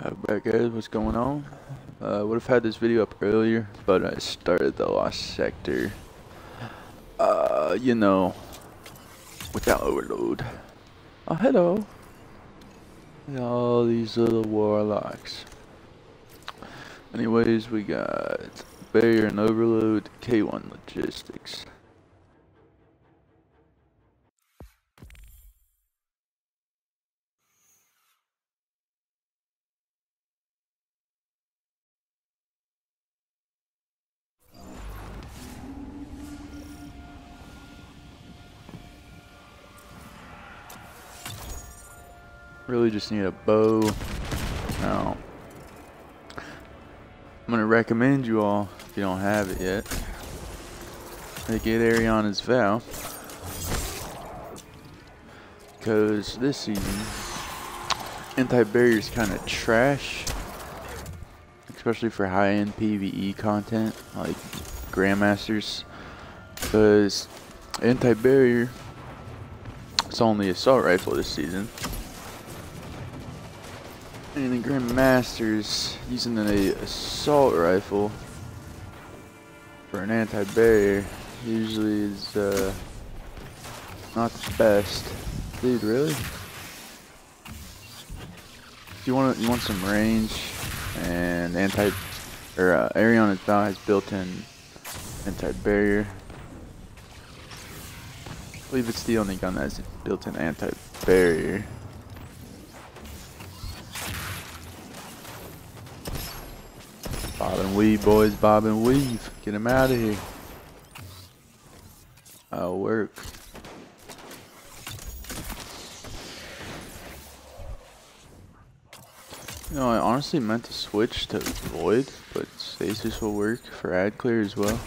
Alright guys, what's going on? Uh, would have had this video up earlier, but I started the Lost Sector, uh, you know, without overload. Oh, hello. All these little warlocks. Anyways, we got Barrier and Overload, K1 Logistics. Really just need a bow. Now, I'm going to recommend you all, if you don't have it yet, to get Ariana's Vow. Because this season, anti-barrier is kind of trash. Especially for high-end PvE content, like Grandmasters. Because anti-barrier, it's only assault rifle this season. And the Grandmasters using an assault rifle for an anti-barrier usually is uh, not the best. Dude, really? You want you want some range and anti or uh, Ariana's bow has built-in anti-barrier. I believe it's the only gun that has built-in anti-barrier. Bob and weave, boys. Bob and weave. Get him out of here. I'll work. You know, I honestly meant to switch to Void, but Stasis will work for ad clear as well.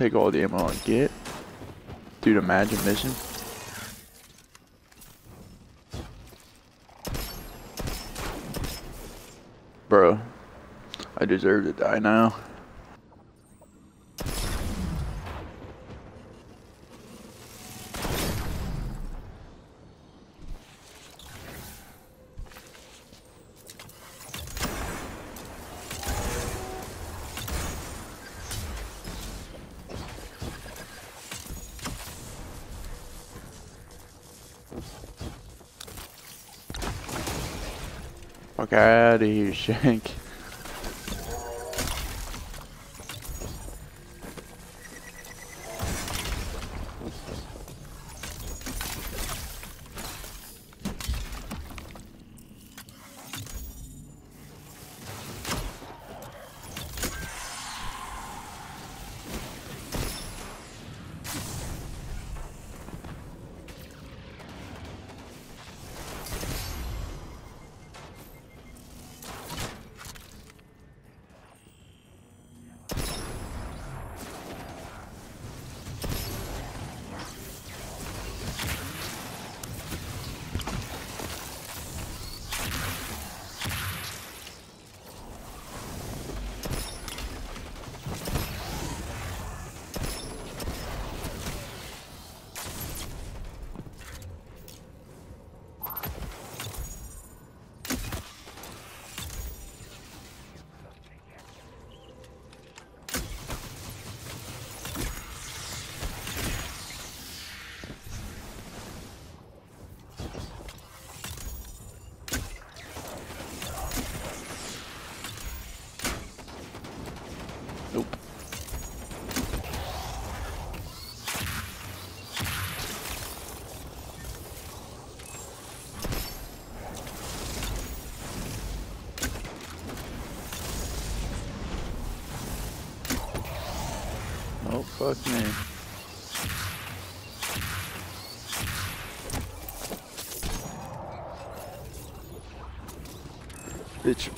Take all the ammo I get. The magic mission. Bro, I deserve to die now. Fuck out of here, Shank. Fuck me. Bitch.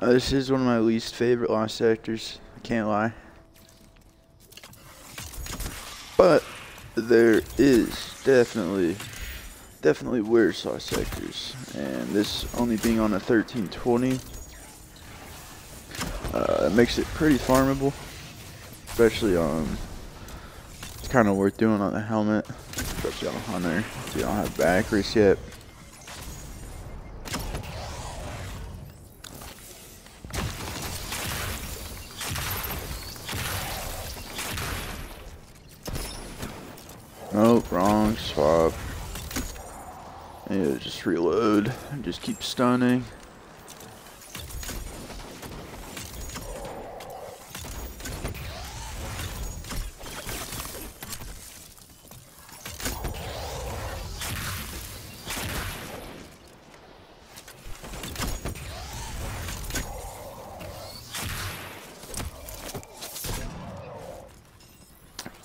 Uh, this is one of my least favorite lost sectors. I can't lie. But there is definitely, definitely worse lost sectors. And this only being on a 1320, uh, it makes it pretty farmable. Especially on, it's kind of worth doing on the helmet. Especially on Hunter, if you don't have Bakris yet. Oh, wrong swap. Yeah, just reload. Just keep stunning.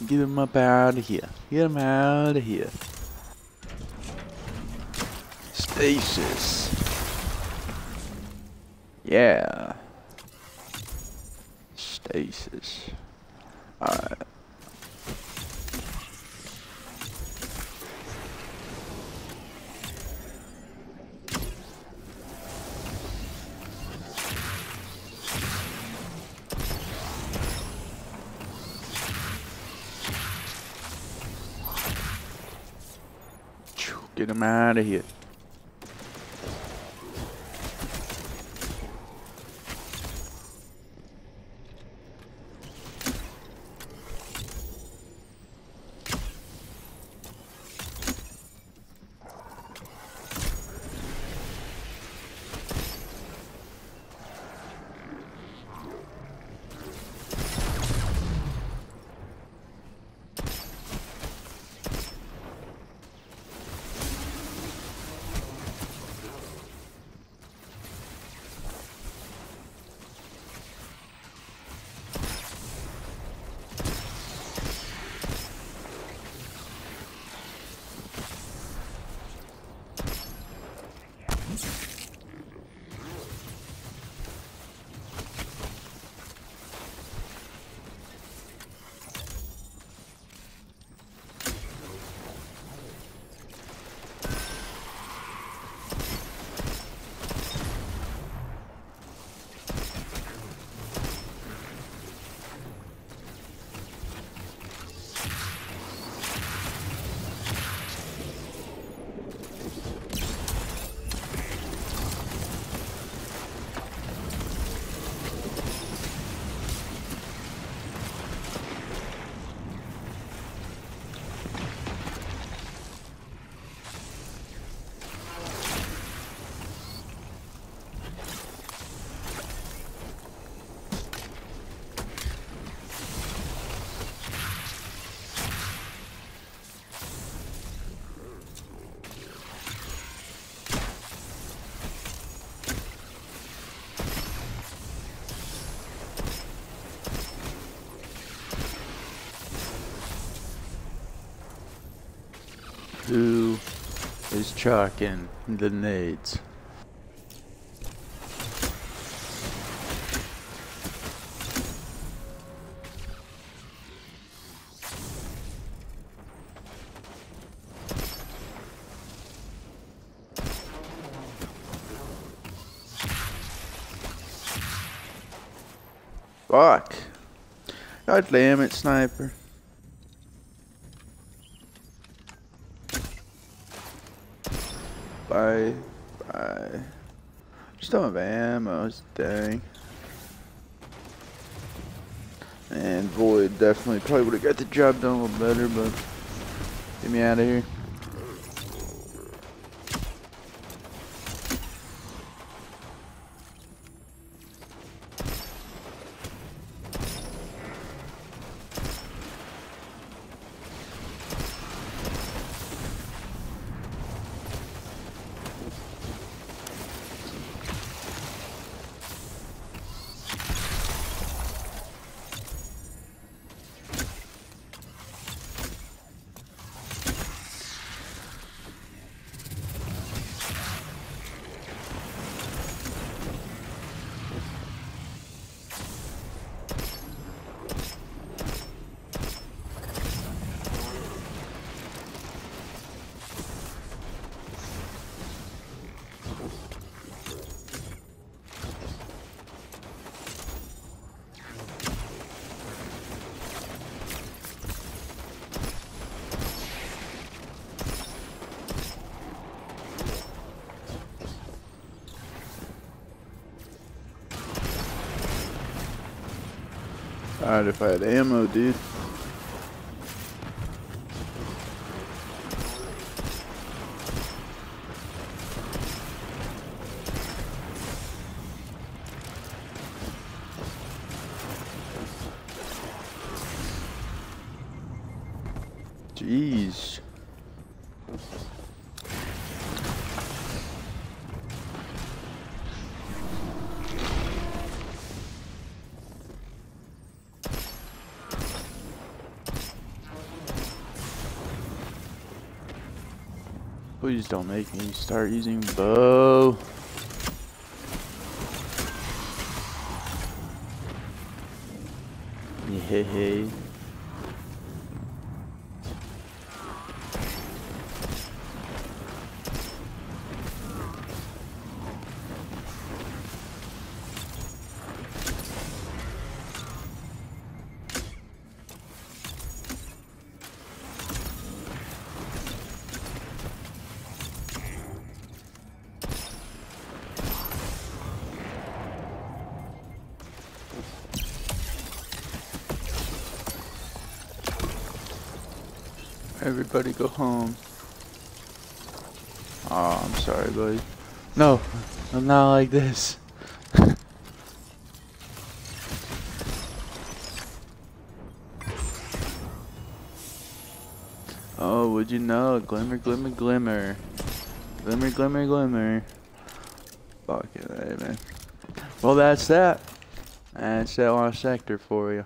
Get him up out of here. Get him out of here. Stasis. Yeah. Stasis. Alright. Get him out of here. Who is chucking the nades? Fuck. God damn it, sniper. Bye. Bye. Just don't have ammo, dang. And Void definitely probably would have got the job done a little better, but get me out of here. Alright, if I had ammo, dude. Jeez. Please don't make me start using bow. Yeah. Everybody go home. Oh, I'm sorry, buddy. No, I'm not like this. oh, would you know? Glimmer, glimmer, glimmer. Glimmer, glimmer, glimmer. Fuck it, man. Well, that's that. That's that lost sector for you.